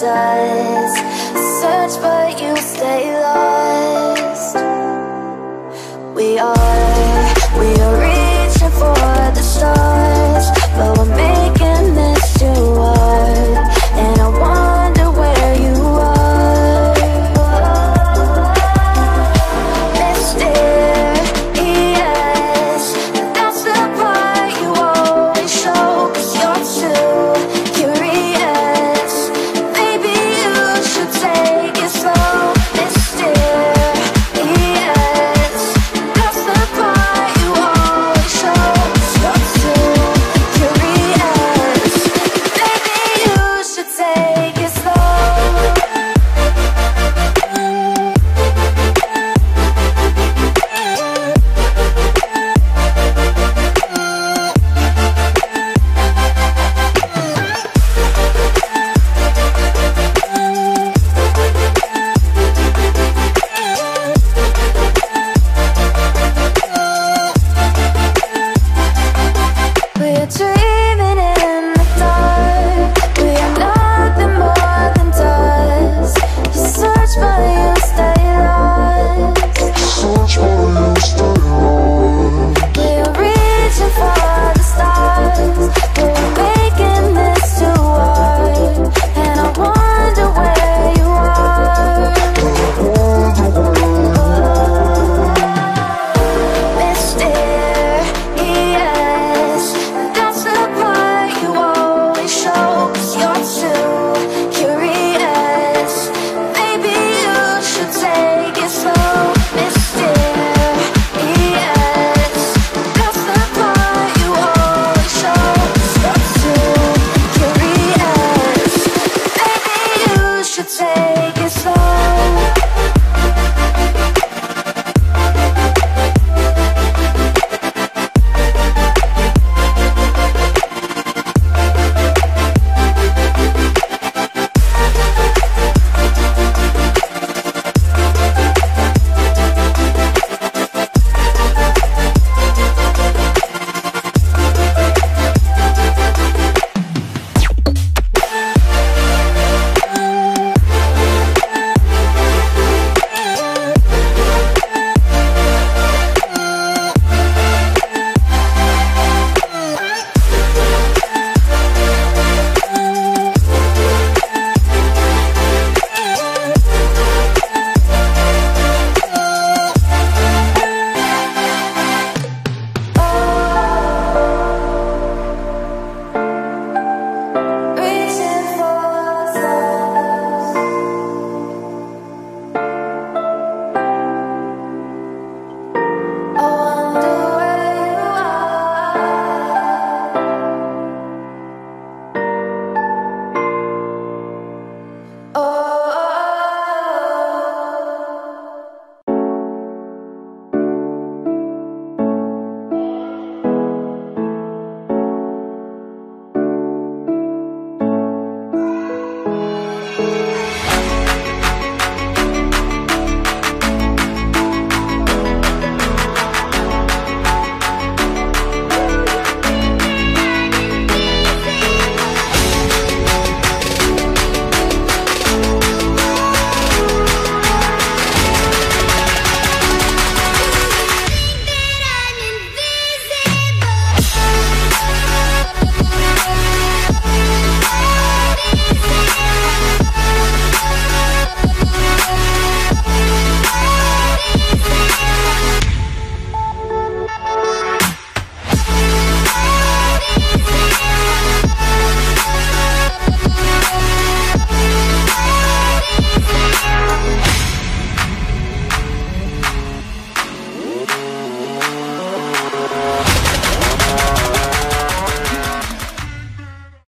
does Search but you stay lost. We are, we are reaching for the stars But we're